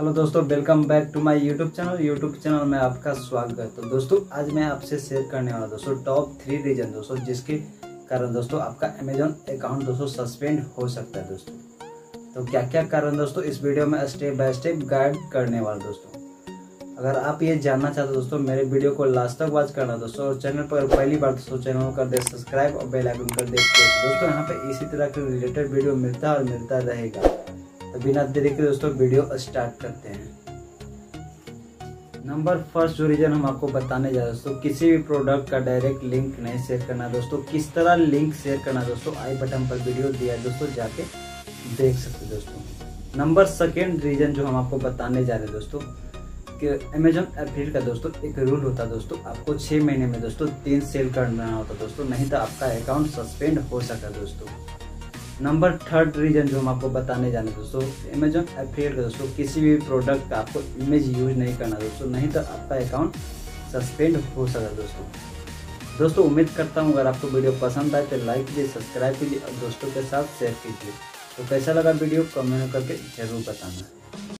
Hello दोस्तों welcome back to my YouTube channel YouTube channel में आपका स्वागत है। तो दोस्तों, आज मैं आपसे शेयर करने वाला दोस्तों टॉप थ्री रीजन दोस्तों, जिसके कारण दोस्तों आपका अमेजोन अकाउंट दोस्तों सस्पेंड हो सकता है दोस्तों। तो क्या क्या कारण दोस्तों, इस वीडियो में स्टेप बाय स्टेप गाइड करने वाला दोस्तों। अगर आप ये जानना चाहते हो दोस्तों, मेरे वीडियो को लास्ट तक वॉच करना दोस्तों, और चैनल पर पहली बार दोस्तों चैनल कर दे सब्सक्राइब और बेल आइकन कर दे। दोस्तों, यहाँ पे इसी तरह के रिलेटेड वीडियो मिलता और मिलता रहेगा। बिना देरी के दोस्तों वीडियो स्टार्ट करते हैं। नंबर फ़र्स्ट जो रीजन हम आपको बताने जा रहे हैं दोस्तों, किसी भी प्रोडक्ट का डायरेक्ट लिंक नहीं शेयर करना दोस्तों, किस तरह लिंक शेयर करना दोस्तों, आई बटन पर वीडियो दिया है दोस्तों, जाके देख सकते दोस्तों। नंबर सेकेंड रीजन जो हम आपको बताने जा रहे हैं दोस्तों, कि अमेजोन एप्रिल का दोस्तों, एक रूल होता है दोस्तों, आपको छः महीने में दोस्तों, तीन सेल करना होता दोस्तों, नहीं तो आपका अकाउंट सस्पेंड हो सकता दोस्तों। नंबर थर्ड रीजन जो हम आपको बताने जाने दोस्तों अमेजोन एफिलिएट का दोस्तों, किसी भी प्रोडक्ट का आपको इमेज यूज़ नहीं करना दोस्तों, नहीं तो आपका अकाउंट सस्पेंड हो सकता दोस्तों। दोस्तों, उम्मीद करता हूँ अगर आपको वीडियो पसंद आए तो लाइक कीजिए सब्सक्राइब कीजिए और दोस्तों के साथ शेयर कीजिए। तो कैसा लगा वीडियो कमेंट करके ज़रूर बताना।